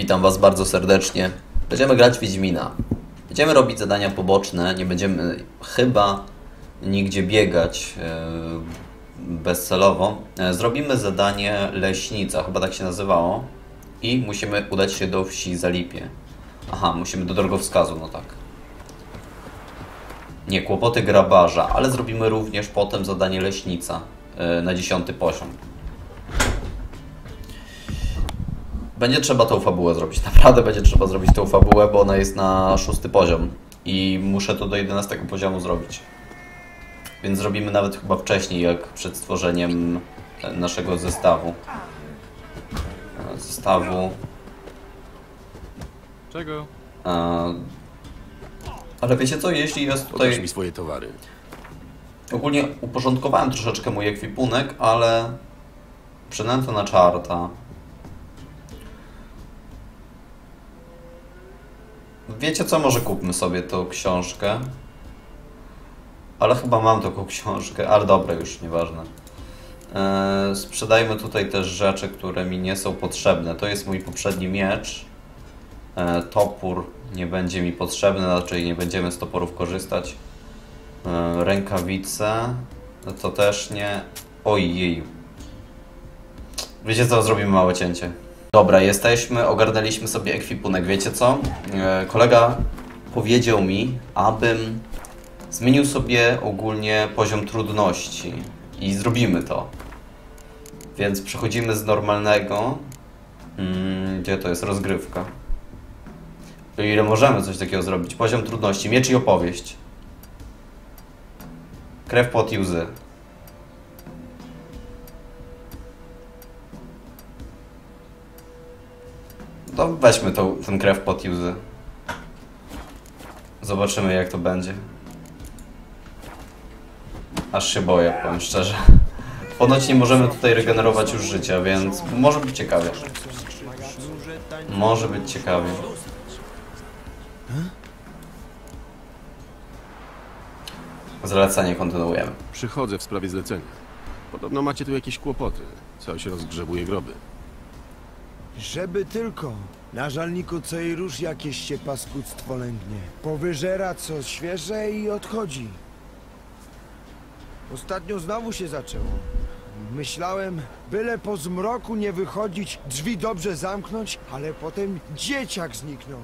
Witam Was bardzo serdecznie. Będziemy grać Wiedźmina. Będziemy robić zadania poboczne, nie będziemy chyba nigdzie biegać e, bezcelowo. E, Zrobimy zadanie Leśnica, chyba tak się nazywało. I musimy udać się do wsi Zalipie. Aha, musimy do drogowskazu, no tak. Nie, kłopoty grabarza, ale zrobimy również potem zadanie Leśnica e, na dziesiąty poziom. Będzie trzeba tą fabułę zrobić. Naprawdę będzie trzeba zrobić tą fabułę, bo ona jest na szósty poziom. I muszę to do 11 poziomu zrobić. Więc zrobimy nawet chyba wcześniej, jak przed stworzeniem e, naszego zestawu. E, Zestawu. Czego? E, Ale wiecie co, jeśli jest Pokaż tutaj... mi swoje towary. Ogólnie uporządkowałem troszeczkę mój ekwipunek, ale przynęta na czarta. Wiecie co, może kupmy sobie tą książkę. Ale chyba mam taką książkę, ale dobra, już nieważne. Eee, sprzedajmy tutaj też rzeczy, które mi nie są potrzebne. To jest mój poprzedni miecz. Eee, topór nie będzie mi potrzebny, raczej nie będziemy z toporów korzystać. E, Rękawice to też nie. Ojej. Wiecie co, zrobimy małe cięcie. Dobra, jesteśmy, ogarnęliśmy sobie ekwipunek. Wiecie co? E, Kolega powiedział mi, abym zmienił sobie ogólnie poziom trudności i zrobimy to. Więc przechodzimy z normalnego. Mm, Gdzie to jest rozgrywka? O ile możemy coś takiego zrobić? Poziom trudności, miecz i opowieść. Krew, pot i łzy. To weźmy tą, ten krew, pot i łzy. Zobaczymy jak to będzie. Aż się boję, powiem szczerze. Ponoć nie możemy tutaj regenerować już życia, więc może być ciekawie. Może być ciekawie. Zlecenie kontynuujemy. Przychodzę w sprawie zlecenia. Podobno macie tu jakieś kłopoty. Coś rozgrzebuje groby. Żeby tylko. Na żalniku co i róż jakieś się paskudztwo lęgnie. Powyżera co świeże i odchodzi. Ostatnio znowu się zaczęło. Myślałem, byle po zmroku nie wychodzić, drzwi dobrze zamknąć, ale potem dzieciak zniknął.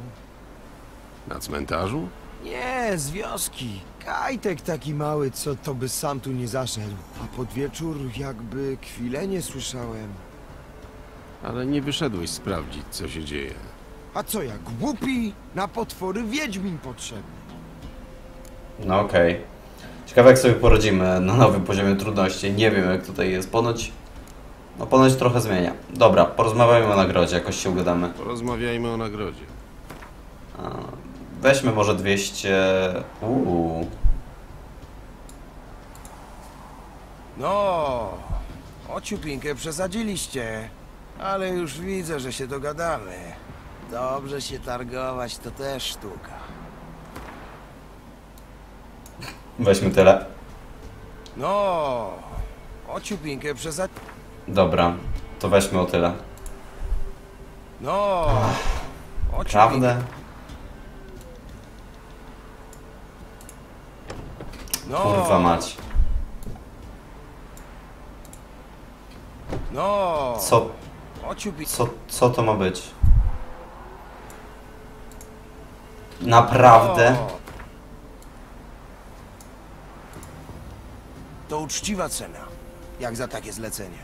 Na cmentarzu? Nie, z wioski. Kajtek taki mały, co to by sam tu nie zaszedł. A pod wieczór jakby kwilenie słyszałem. Ale nie wyszedłeś sprawdzić, co się dzieje. A co jak głupi? Na potwory wiedźmin potrzebny. No okej. Ciekawe jak sobie poradzimy na nowym poziomie trudności. Nie wiem jak tutaj jest. Ponoć... No ponoć trochę zmienia. Dobra, porozmawiajmy o nagrodzie, jakoś się ugadamy. Porozmawiajmy o nagrodzie. Weźmy może 200... Uuu. No, ociupinkę przesadziliście, ale już widzę, że się dogadamy. Dobrze się targować to też sztuka. Weźmy tyle. No, ociupinkę przesad... Dobra, to weźmy o tyle. No, ociupinkę... Prawdę? No, Kurwa mać. No, Co. co, co to ma być? Naprawdę? To uczciwa cena, jak za takie zlecenie.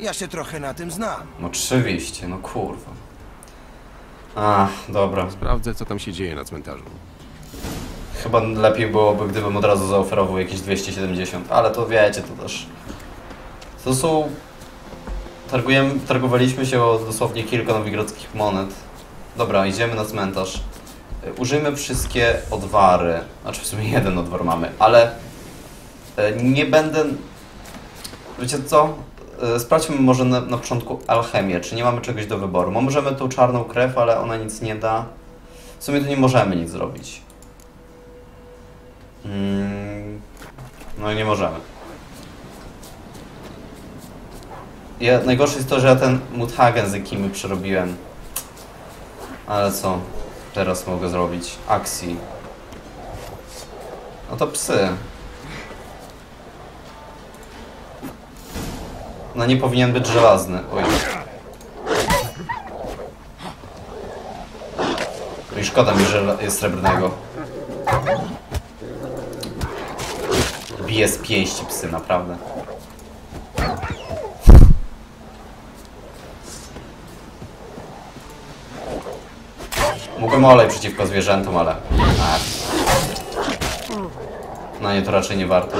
Ja się trochę na tym znam. No oczywiście, no kurwa. Ach, dobra. Sprawdzę, co tam się dzieje na cmentarzu. Chyba lepiej byłoby, gdybym od razu zaoferował jakieś 270, ale to wiecie, to też... To są... Targujemy, targowaliśmy się o dosłownie kilka nowigrodzkich monet. Dobra, idziemy na cmentarz. Y, Użyjmy wszystkie odwary. Znaczy w sumie jeden odwar mamy, ale... y, Nie będę... Wiecie co? Y, Sprawdźmy może na, na początku alchemię, czy nie mamy czegoś do wyboru. Możemy tą czarną krew, ale ona nic nie da. W sumie to nie możemy nic zrobić. Mm, No i nie możemy. Ja, najgorsze jest to, że ja ten Muthagen z Ekimy przerobiłem. Ale co teraz mogę zrobić? Akcji. No to psy. No nie powinien być żelazny. Oj. I szkoda mi, że jest srebrnego. Bije z pięści psy, naprawdę. Mógłbym olej przeciwko zwierzętom, ale... Ach. No nie, to raczej nie warto.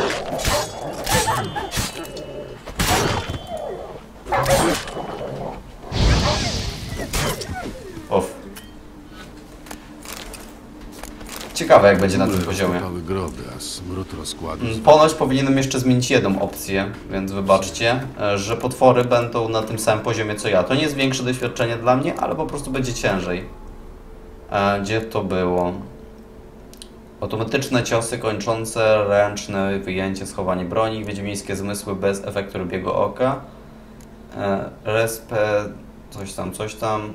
Uff. Ciekawe jak będzie na tym poziomie. Mm, Ponoć powinienem jeszcze zmienić jedną opcję, więc wybaczcie, e, że potwory będą na tym samym poziomie co ja. To nie jest większe doświadczenie dla mnie, ale po prostu będzie ciężej. Gdzie to było? Automatyczne ciosy kończące ręczne wyjęcie, schowanie broni, wiedźmińskie zmysły bez efektu rybiego oka. E, Respe, coś tam, coś tam.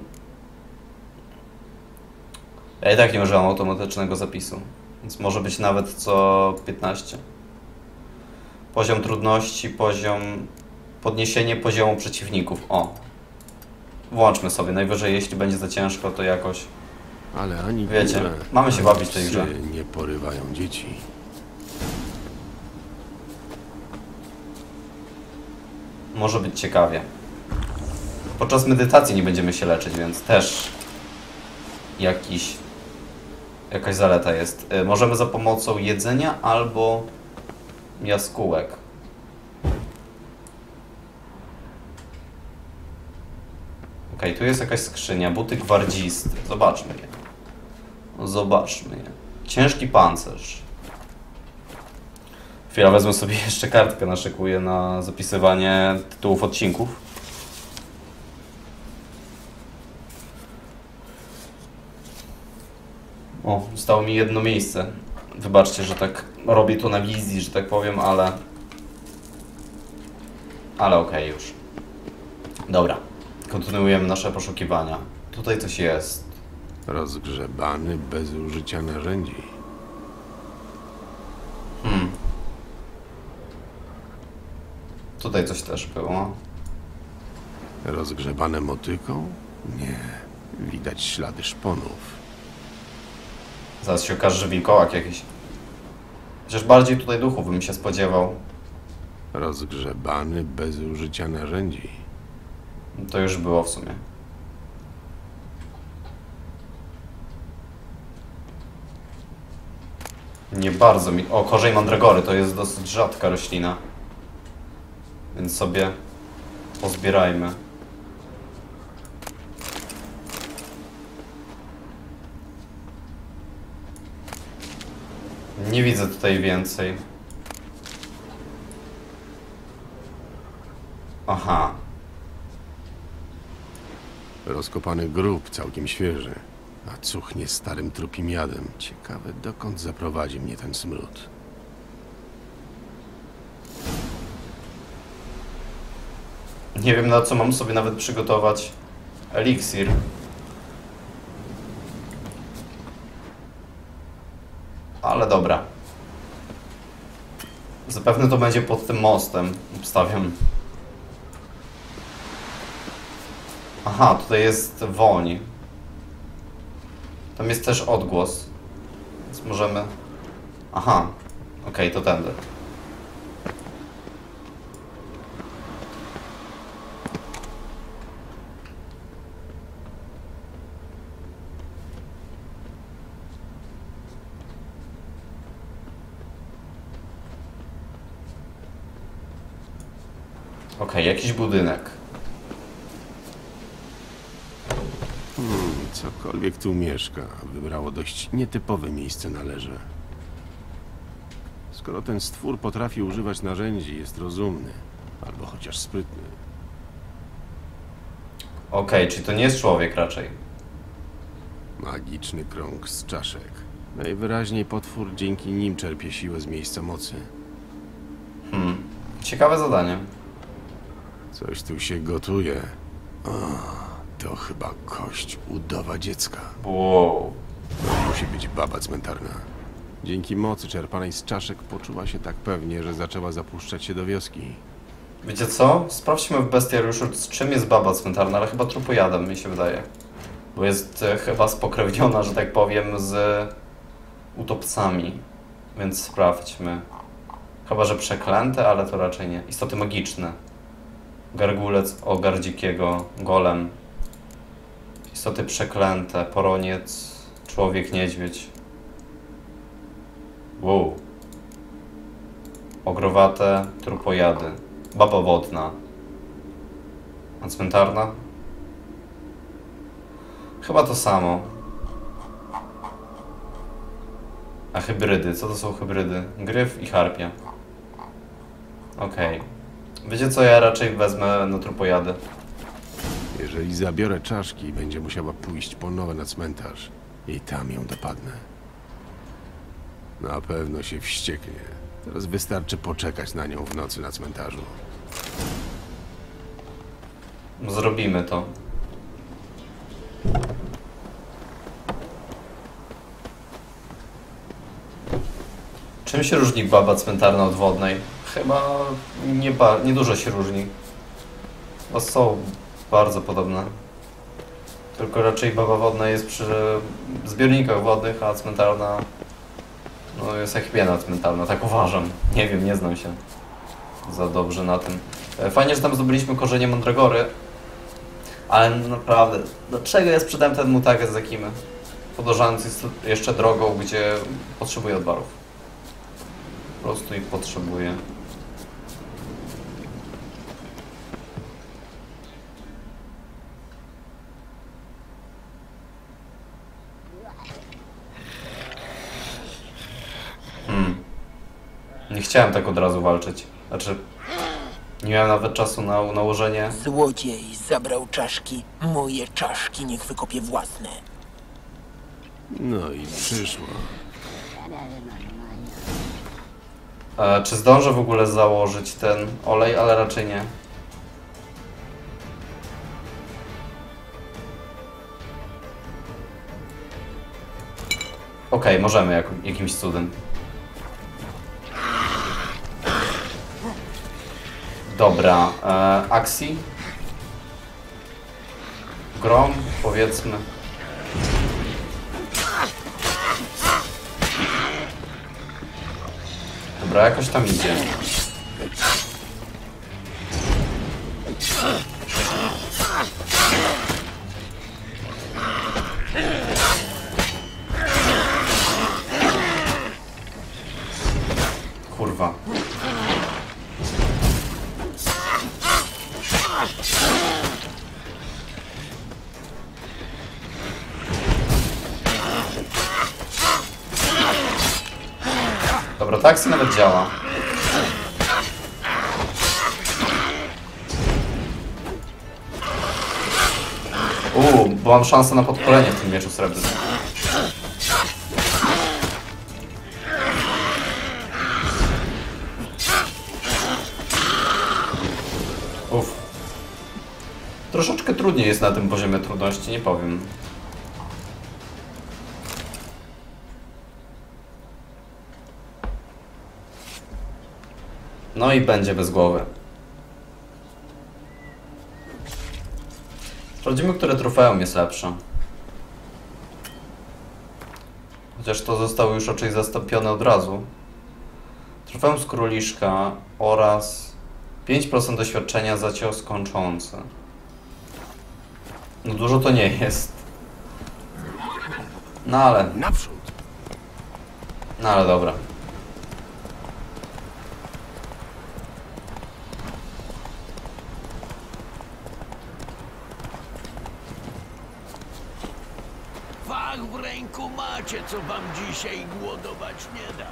Ja i tak nie używam automatycznego zapisu, więc może być nawet co 15. Poziom trudności, poziom... Podniesienie poziomu przeciwników. O! Włączmy sobie. Najwyżej, jeśli będzie za ciężko, to jakoś... Ale ani Wiecie, mamy się bawić w tej grze. nie porywają dzieci. Może być ciekawie. Podczas medytacji nie będziemy się leczyć, więc też jakiś, jakaś zaleta jest. Y, Możemy za pomocą jedzenia albo jaskółek. Okej, tu jest jakaś skrzynia. Buty gwardzisty. Zobaczmy je. Zobaczmy je. Ciężki pancerz. Chwila, wezmę sobie jeszcze kartkę, naszykuję na zapisywanie tytułów odcinków. O, zostało mi jedno miejsce. Wybaczcie, że tak robię to na wizji, że tak powiem, ale... Ale okej już. Dobra, kontynuujemy nasze poszukiwania. Tutaj coś jest. Rozgrzebany bez użycia narzędzi. Hmm. Tutaj coś też było. Rozgrzebane motyką? Nie. Widać ślady szponów. Zaraz się okaże, że wilkołak jakiś. Chociaż bardziej tutaj duchów bym się spodziewał. Rozgrzebany bez użycia narzędzi. To już było w sumie. Nie bardzo mi... O, korzeń mandragory to jest dosyć rzadka roślina. Więc sobie pozbierajmy. Nie widzę tutaj więcej. Aha. Rozkopany grób, całkiem świeży. A cuchnie starym trupim jadem. Ciekawe, dokąd zaprowadzi mnie ten smród. Nie wiem na co mam sobie nawet przygotować eliksir. Ale dobra. Zapewne to będzie pod tym mostem. Obstawiam. Aha, tutaj jest woń. Tam jest też odgłos. Więc możemy... Aha. Okej, to tędy. Okej, jakiś budynek. Hmm, cokolwiek tu mieszka, wybrało dość nietypowe miejsce na leże. Skoro ten stwór potrafi używać narzędzi, jest rozumny, albo chociaż sprytny. Okej, czyli to nie jest człowiek raczej. Magiczny krąg z czaszek. Najwyraźniej potwór dzięki nim czerpie siłę z miejsca mocy. Hmm. Ciekawe zadanie. Coś tu się gotuje. O, To chyba kość udowa dziecka. Wow. To musi być baba cmentarna. Dzięki mocy czerpanej z czaszek poczuła się tak pewnie, że zaczęła zapuszczać się do wioski. Wiecie co? Sprawdźmy w bestiariuszu, z czym jest baba cmentarna, ale chyba trupojadem, mi się wydaje. Bo jest e, chyba spokrewniona, że tak powiem, z utopcami. Więc sprawdźmy. Chyba, że przeklęte, ale to raczej nie. Istoty magiczne. Gargulec ogardzikiego, golem. Istoty przeklęte, poroniec, człowiek, niedźwiedź. Wow. Ogrowate trupojady. Baba wodna. A cmentarna? Chyba to samo. A hybrydy? Co to są hybrydy? Gryf i harpia. Okej. Wiecie co, ja raczej wezmę na trupojady. Jeżeli zabiorę czaszki, będzie musiała pójść po nowe na cmentarz i tam ją dopadnę. Na pewno się wścieknie. Teraz wystarczy poczekać na nią w nocy na cmentarzu. Zrobimy to. Czym się różni baba cmentarna od wodnej? Chyba nie, nie dużo się różni. Bo są bardzo podobne. Tylko raczej baba wodna jest przy zbiornikach wodnych, a cmentarna no jest jak hiena cmentarna, tak uważam. Nie wiem, nie znam się za dobrze na tym. E, Fajnie, że tam zdobyliśmy korzenie Mandragory, ale naprawdę, dlaczego ja sprzedałem ten mutagę z Zakimy? Podążając jeszcze drogą, gdzie potrzebuję odbarów. Po prostu ich potrzebuję. Chciałem tak od razu walczyć. Znaczy, nie miałem nawet czasu na nałożenie Złodziej zabrał czaszki. Moje czaszki niech wykopie własne. No i przyszło. E, czy zdążę w ogóle założyć ten olej, ale raczej nie. Okej, możemy jak, jakimś cudem. Dobra, e, Axi. Grom, powiedzmy. Dobra, jakoś tam idzie. Dobra, taksy nawet działa. Uuu, bo mam szansę na podpalenie w tym mieczu srebrnym. Uff. Troszeczkę trudniej jest na tym poziomie trudności, nie powiem. No i będzie bez głowy. Sprawdzimy, które trofeum jest lepsze. Chociaż to zostało już raczej zastąpione od razu. Trofeum z króliszka oraz 5% doświadczenia za cios kończący. No dużo to nie jest. No ale, Naprzód! no ale dobra. W ręku macie, co wam dzisiaj głodować nie da.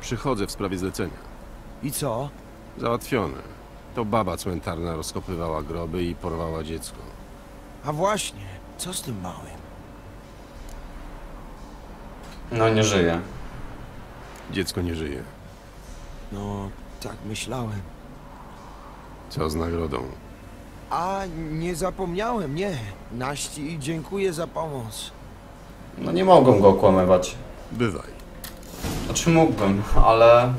Przychodzę w sprawie zlecenia. I co? Załatwione. To baba cmentarna rozkopywała groby i porwała dziecko. A właśnie, co z tym małym? No nie żyje. Dziecko nie żyje. No, tak myślałem. Co z nagrodą? A nie zapomniałem, nie. Naści dziękuję za pomoc. No nie mogą go okłamywać. Bywaj. Znaczy mógłbym, ale...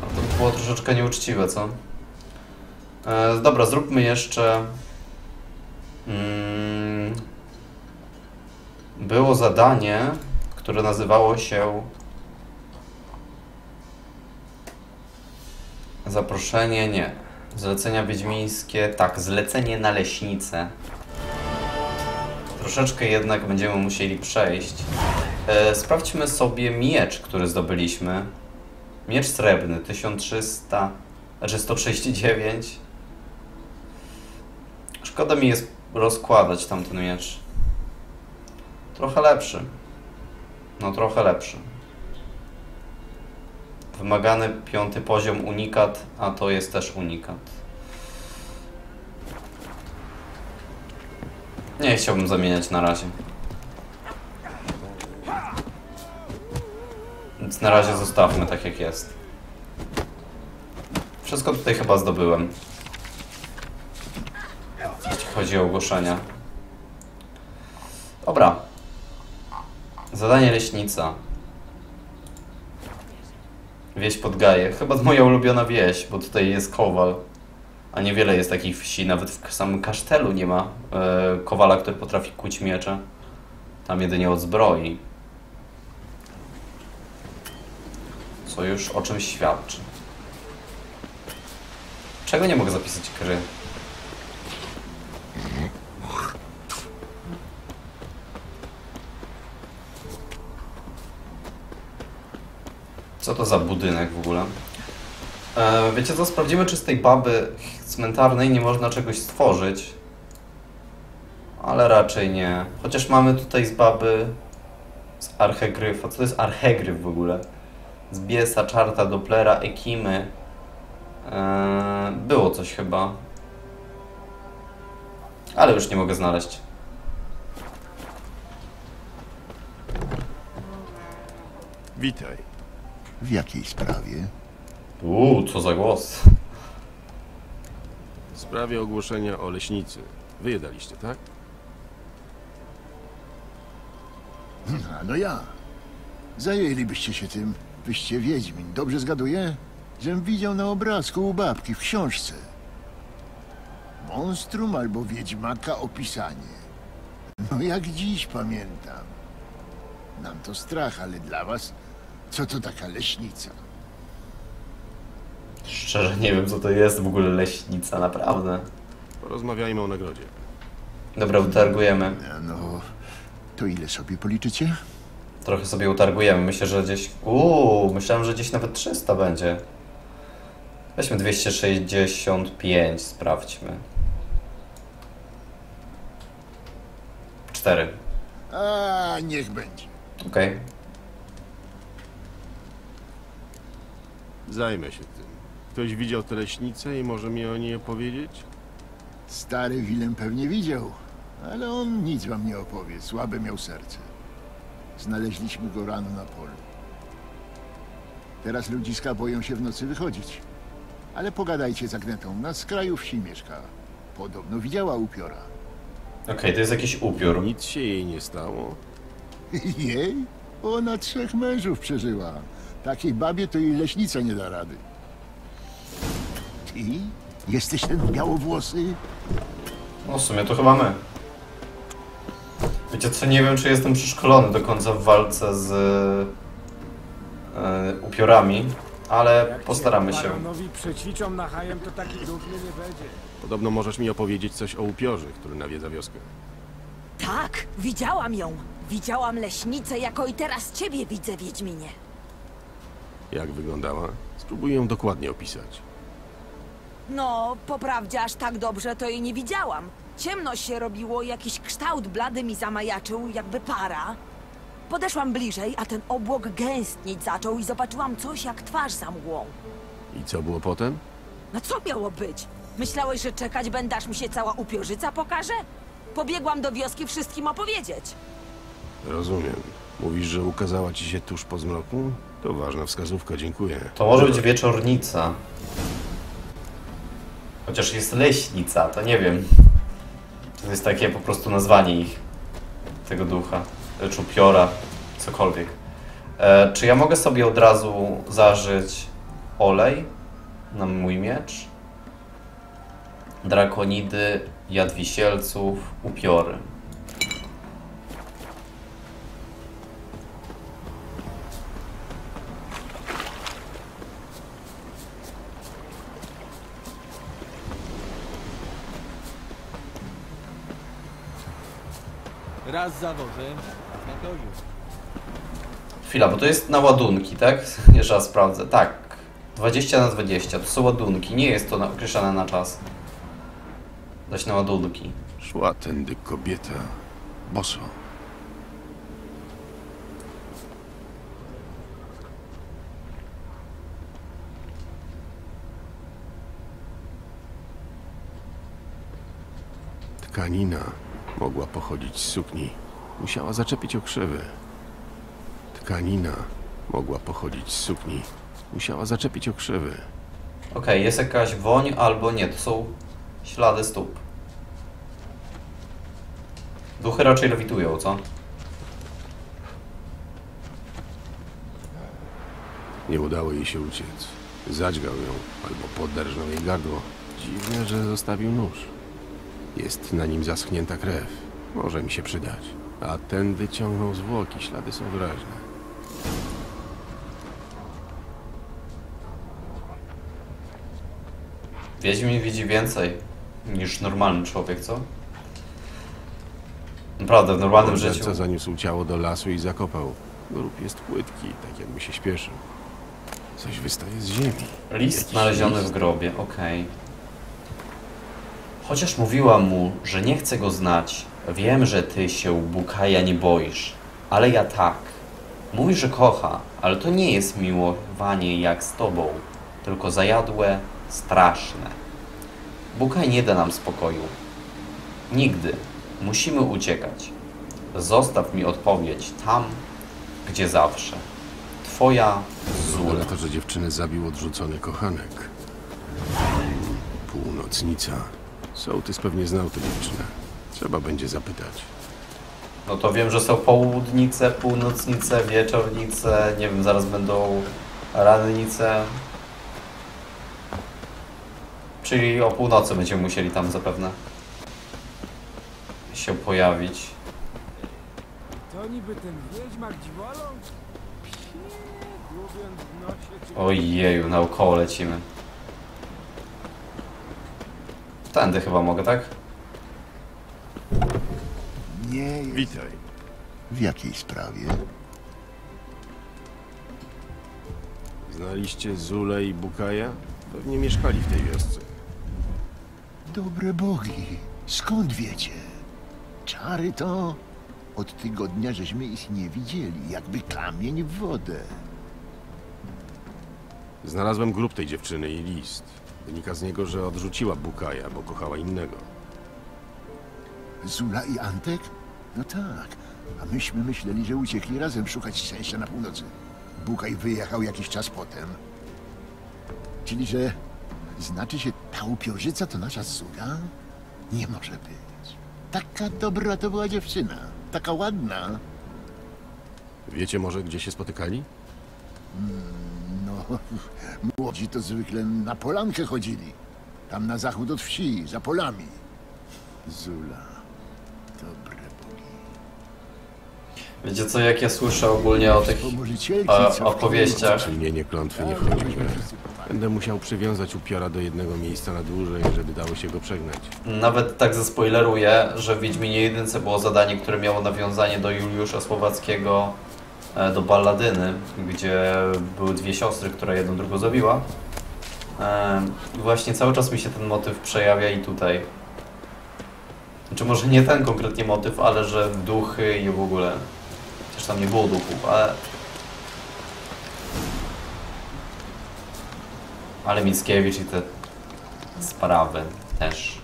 No to było troszeczkę nieuczciwe, co? E, dobra, zróbmy jeszcze... Mm, było zadanie, które nazywało się... Zaproszenie, nie. Zlecenia wiedźmińskie, tak, zlecenie na leśnicę. Troszeczkę jednak będziemy musieli przejść. E, sprawdźmy sobie miecz, który zdobyliśmy. Miecz srebrny, 1300, znaczy 139. Szkoda mi jest rozkładać tamten miecz. Trochę lepszy. No trochę lepszy. Wymagany piąty poziom unikat, a to jest też unikat. Nie chciałbym zamieniać na razie. Więc na razie zostawmy tak jak jest. Wszystko tutaj chyba zdobyłem. Jeśli chodzi o ogłoszenia. Dobra. Zadanie leśnica. Wieś pod Gaję. Chyba moja ulubiona wieś, bo tutaj jest kowal. A niewiele jest takich wsi, nawet w samym kasztelu nie ma e, kowala, który potrafi kuć miecze. Tam jedynie od zbroi. Co już o czymś świadczy. Czego nie mogę zapisać gry? Co to za budynek w ogóle? E, wiecie co, sprawdzimy czy z tej baby cmentarnej nie można czegoś stworzyć. Ale raczej nie. Chociaż mamy tutaj z baby z archegryfa. Co to jest archegryf w ogóle? Z Biesa, Czarta, Dopplera, Ekimy. E, było coś chyba. Ale już nie mogę znaleźć. Witaj. W jakiej sprawie? Uuu, co za głos. W sprawie ogłoszenia o leśnicy. Wy je daliście, tak? A no ja. Zajęlibyście się tym. Wyście Wiedźmin. Dobrze zgaduję? Żem widział na obrazku u babki w książce. Monstrum albo Wiedźmaka opisanie. No jak dziś pamiętam. Nam to strach, ale dla was co to taka leśnica? Szczerze nie wiem co to jest w ogóle leśnica, naprawdę. Porozmawiajmy o nagrodzie. Dobra, utargujemy. No, to ile sobie policzycie? Trochę sobie utargujemy. Myślę, że gdzieś. Uuu, myślałem, że gdzieś nawet 300 będzie. Weźmy 265, sprawdźmy. 4. A, niech będzie. Okej. Zajmę się tym. Ktoś widział tę leśnicę i może mi o niej opowiedzieć? Stary Wilem pewnie widział, ale on nic wam nie opowie. Słabe miał serce. Znaleźliśmy go rano na polu. Teraz ludziska boją się w nocy wychodzić. Ale pogadajcie z Agnetą, na skraju wsi mieszka. Podobno widziała upiora. Okej, to jest jakiś upiór. Nic się jej nie stało. Jej? Ona trzech mężów przeżyła. Takiej babie to jej leśnica nie da rady. Ty? Jesteś ten białowłosy? No w sumie to chyba my. Wiecie co, nie wiem czy jestem przeszkolony do końca w walce z e, upiorami, ale postaramy się. Przećwiczą na hajem, to taki dumny nie będzie. Podobno możesz mi opowiedzieć coś o upiorze, który nawiedza wioskę. Tak, widziałam ją. Widziałam leśnicę, jako i teraz ciebie widzę, Wiedźminie. Jak wyglądała? Spróbuję ją dokładnie opisać. No, po prawdzie aż tak dobrze to jej nie widziałam. Ciemno się robiło, jakiś kształt blady mi zamajaczył, jakby para. Podeszłam bliżej, a ten obłok gęstnieć zaczął i zobaczyłam coś jak twarz za mgłą. I co było potem? No co miało być? Myślałeś, że czekać będę, aż mi się cała upiorzyca pokaże? Pobiegłam do wioski wszystkim opowiedzieć. Rozumiem. Mówisz, że ukazała ci się tuż po zmroku? To ważna wskazówka, dziękuję. To może być wieczornica. Chociaż jest leśnica, to nie wiem. To jest takie po prostu nazwanie ich. Tego ducha. Czy upiora, cokolwiek. E, czy ja mogę sobie od razu zażyć olej na mój miecz? Drakonidy, jad wisielców, upiory. Raz zawożę, na toju. Chwila, bo to jest na ładunki, tak? Jeszcze raz sprawdzę. Tak. 20 na 20. To są ładunki. Nie jest to na- określone na czas. Dać na ładunki. Szła tędy kobieta. Boso. Tkanina mogła pochodzić z sukni. Musiała zaczepić okrzywy. Tkanina mogła pochodzić z sukni. Musiała zaczepić okrzywy. Okej, jest jakaś woń albo nie. To są ślady stóp. Duchy raczej lewitują, co? Nie udało jej się uciec. Zadźgał ją albo poderżnął jej gardło. Dziwne, że zostawił nóż. Jest na nim zaschnięta krew. Może mi się przydać. A ten wyciągnął zwłoki, ślady są wyraźne. Wiedźmin widzi więcej niż normalny człowiek, co? Naprawdę, w normalnym życiu. Morderca zaniósł ciało do lasu i zakopał. Grób jest płytki, tak jakby się śpieszył. Coś wystaje z ziemi. List Jakiś znaleziony list. w grobie, okej. Chociaż mówiłam mu, że nie chcę go znać. Wiem, że ty się Bukaja nie boisz, ale ja tak. Mówi, że kocha, ale to nie jest miłowanie jak z tobą, tylko zajadłe, straszne. Bukaj nie da nam spokoju. Nigdy. Musimy uciekać. Zostaw mi odpowiedź tam, gdzie zawsze. Twoja Zula. To, że dziewczynę zabił odrzucony kochanek. Północnica. Sołtys pewnie znał tę dziewczynę. Trzeba będzie zapytać. No to wiem, że są południce, północnice, wieczornice, nie wiem, zaraz będą rannice. Czyli o północy będziemy musieli tam zapewne się pojawić. To niby ten wiedźmak dziwolą? Ojeju, naokoło lecimy. Tędy chyba mogę, tak? Nie jest. Witaj. W jakiej sprawie? Znaliście Zulę i Bukaja? Pewnie mieszkali w tej wiosce. Dobre bogi, skąd wiecie? Czary to... Od tygodnia żeśmy ich nie widzieli, jakby kamień w wodę. Znalazłem grób tej dziewczyny i list. Wynika z niego, że odrzuciła Bukaja, bo kochała innego. Zula i Antek? No tak. A myśmy myśleli, że uciekli razem szukać szczęścia na północy. Bukaj wyjechał jakiś czas potem. Czyli, że znaczy się ta upiorzyca to nasza Zula? Nie może być. Taka dobra to była dziewczyna. Taka ładna. Wiecie może, gdzie się spotykali? No, młodzi to zwykle na polankę chodzili. Tam na zachód od wsi, za polami. Zula. Dobre bogi. Wiecie co, jak ja słyszę ogólnie o tych opowieściach, Czynienie klątwy nie. Będę musiał przywiązać upiora do jednego miejsca na dłużej, żeby dało się go przegnać. Nawet tak zaspoileruję, że w Wiedźminie jedynce było zadanie, które miało nawiązanie do Juliusza Słowackiego, do Balladyny, gdzie były dwie siostry, która jedną drugą zabiła. E, właśnie cały czas mi się ten motyw przejawia i tutaj. Znaczy może nie ten konkretnie motyw, ale że duchy i w ogóle. Chociaż tam nie było duchów, ale... Ale Mickiewicz i te sprawy też.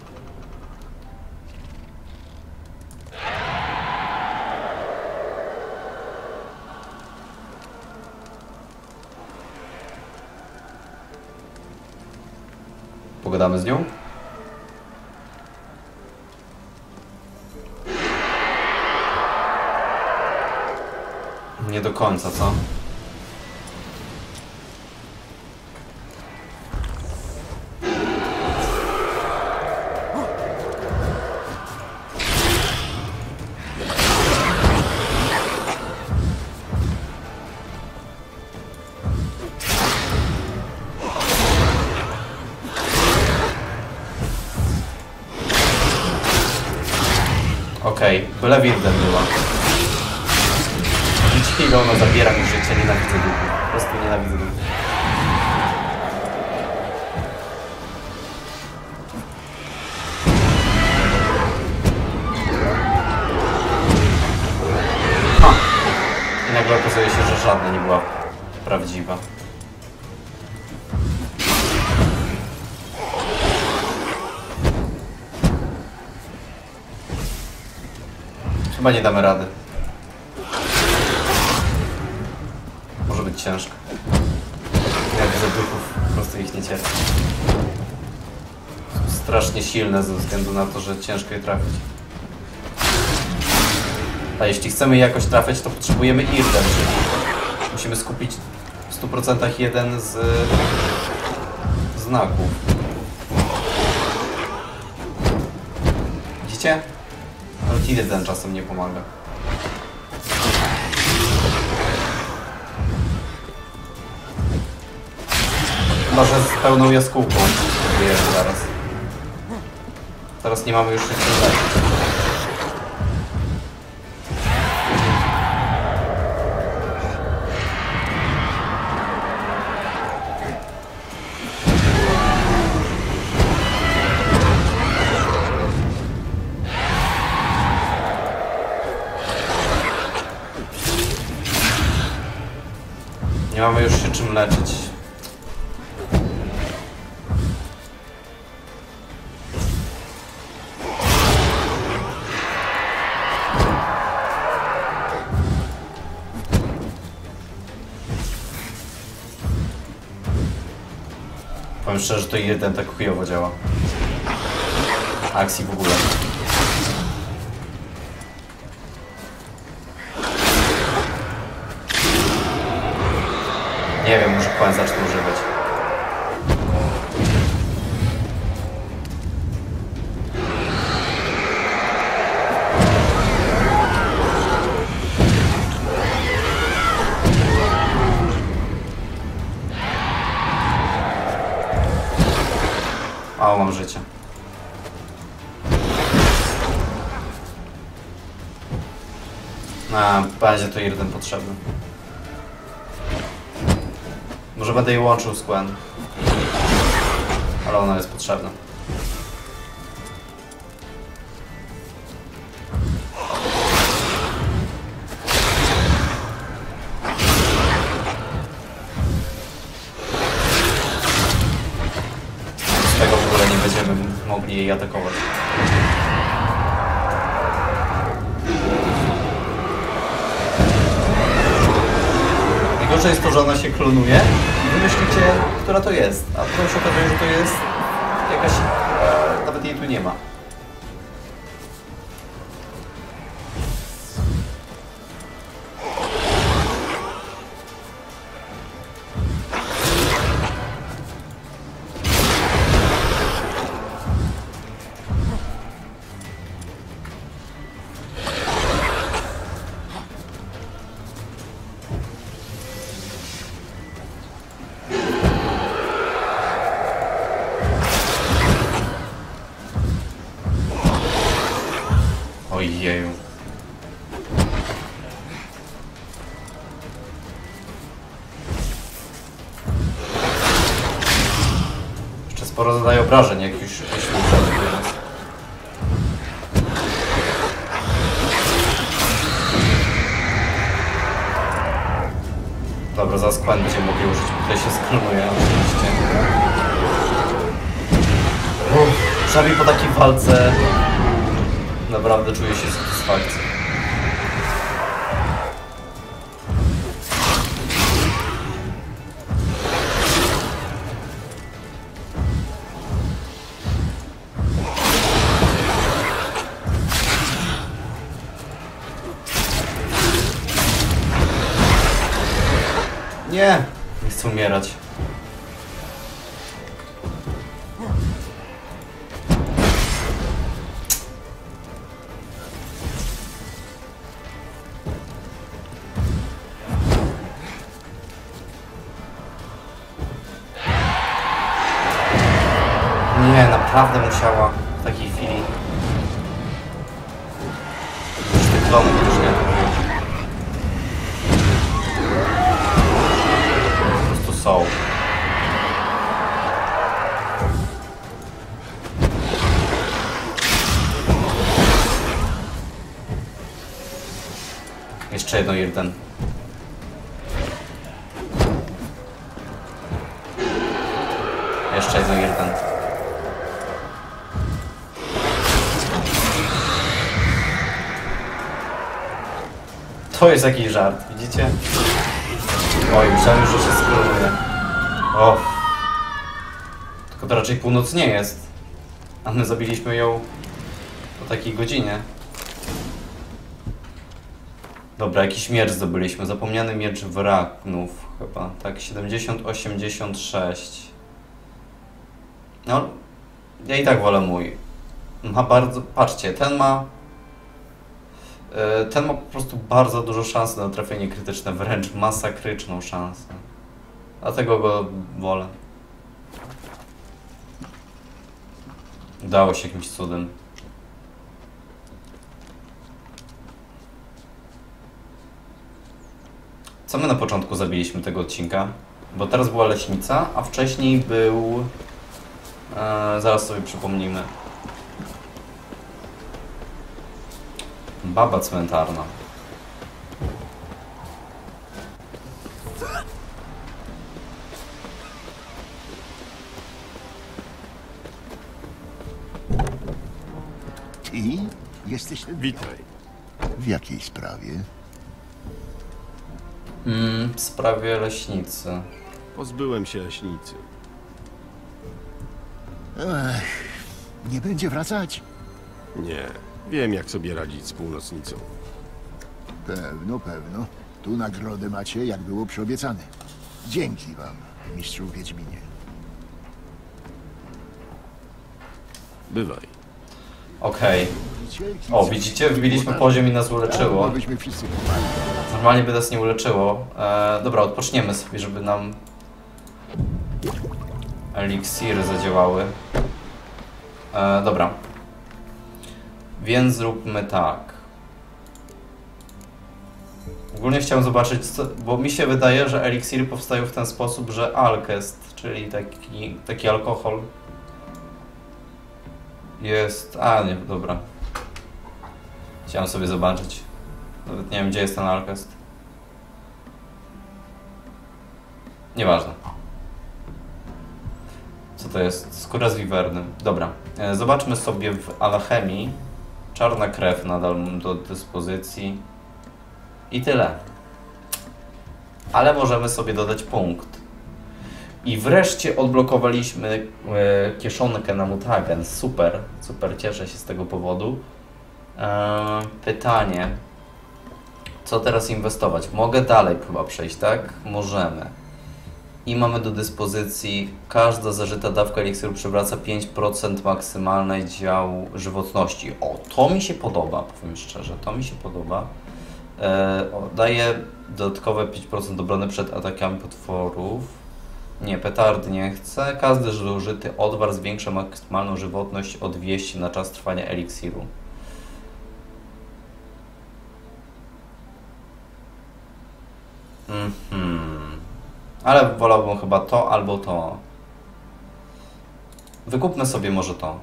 Pogadamy z nią? Nie do końca, co? Okej, byle Wilden była. Dzikiego ono zabiera mi życie, nienawidzę duchu. Po prostu nienawidzę duchu. Ha! I nagle okazuje się, że żadna nie była prawdziwa. Chyba nie damy rady. Może być ciężko. Jak widzę duchów, po prostu ich nie cierpię. Są strasznie silne ze względu na to, że ciężko je trafić. A jeśli chcemy je jakoś trafiać, to potrzebujemy Irden, czyli musimy skupić w 100% jeden z znaków. Widzicie? Nawet Irden czasem nie pomaga. Chyba, że z pełną jaskółką zaraz. Teraz nie mamy już się czym Powiem szczerze, to jeden tak chujowo działa. Akcji w ogóle. Nie wiem, może Kwan zacznę używać. Mam życie. A, będzie to jeden potrzebny. Może będę je łączył z Gwen. Ale ona jest potrzebna. Jej atakować. Najgorsze jest to, że ona się klonuje i wy myślicie, która to jest, a potem się okazuje, że to jest jakaś... E, nawet jej tu nie ma. Nie Jeszcze jeden. To jest jakiś żart, widzicie? Oj, myślałem, że się sklonuje. O. Tylko to raczej północ nie jest. A my zabiliśmy ją o takiej godzinie. Dobra, jakiś miecz zdobyliśmy. Zapomniany miecz wraknów chyba. Tak, 70-86. No, ja i tak wolę mój. Ma bardzo... Patrzcie, ten ma... e, Ten ma po prostu bardzo dużo szans na trafienie krytyczne, wręcz masakryczną szansę. Dlatego go wolę. Udało się jakimś cudem. Co my na początku zabiliśmy tego odcinka? Bo teraz była leśnica, a wcześniej był... E, zaraz sobie przypomnimy. Baba cmentarna. Ty jesteś. Witaj. W jakiej sprawie? Mm, w sprawie leśnicy. Pozbyłem się leśnicy. Ech, nie będzie wracać? Nie. Wiem, jak sobie radzić z północnicą. Pewno, pewno. Tu nagrodę macie, jak było przyobiecane. Dzięki wam, mistrzu Wiedźminie. Bywaj. Okej. O, widzicie? Wbiliśmy poziom i nas uleczyło. Byśmy wszyscy pomarli. Normalnie by nas nie uleczyło. E, dobra, odpoczniemy sobie, żeby nam eliksiry zadziałały. E, dobra. Więc zróbmy tak. Ogólnie chciałem zobaczyć, co, bo mi się wydaje, że eliksiry powstają w ten sposób, że alkest, czyli taki, taki alkohol jest... A, nie, dobra. Chciałem sobie zobaczyć. Nawet nie wiem, gdzie jest ten alkest. Nieważne. Co to jest? Skóra z wiwerny. Dobra. E, Zobaczmy sobie w alchemii. Czarna krew nadal do dyspozycji. I tyle. Ale możemy sobie dodać punkt. I wreszcie odblokowaliśmy e, kieszonkę na mutagen. Super, super, cieszę się z tego powodu. E, pytanie. Co teraz inwestować? Mogę dalej chyba przejść, tak? Możemy. I mamy do dyspozycji każda zażyta dawka eliksiru przywraca 5% maksymalnej działu żywotności. O, to mi się podoba, powiem szczerze, to mi się podoba. E, daje dodatkowe 5% obrony przed atakami potworów. Nie, petardy nie chcę. Każdy zużyty odwar zwiększa maksymalną żywotność o 200 na czas trwania eliksiru. Mhm. Ale wolałbym chyba to albo to. Wykupmy sobie może to.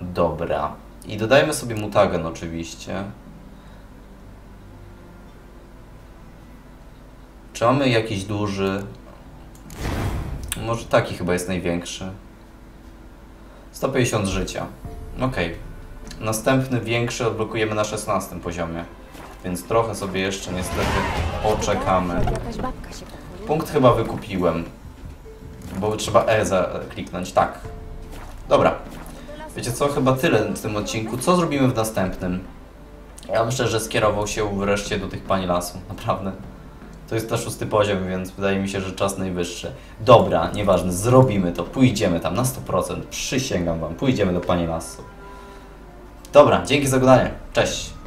Dobra. I dodajmy sobie mutagen oczywiście. Czy mamy jakiś duży? Może taki chyba jest największy. 150 życia. Okej. Następny większy odblokujemy na 16 poziomie. Więc trochę sobie jeszcze niestety poczekamy. Punkt chyba wykupiłem. Bo trzeba E kliknąć. Tak. Dobra. Wiecie co? Chyba tyle w tym odcinku. Co zrobimy w następnym? Ja myślę, że skierował się wreszcie do tych pani lasu, naprawdę. To jest na szósty poziom, więc wydaje mi się, że czas najwyższy. Dobra, nieważne, zrobimy to, pójdziemy tam na 100%, przysięgam wam, pójdziemy do pani lasu. Dobra, dzięki za oglądanie, cześć!